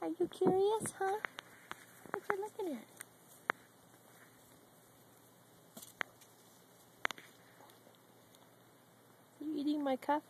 Are you curious, huh? What you're looking at? You eating my cup?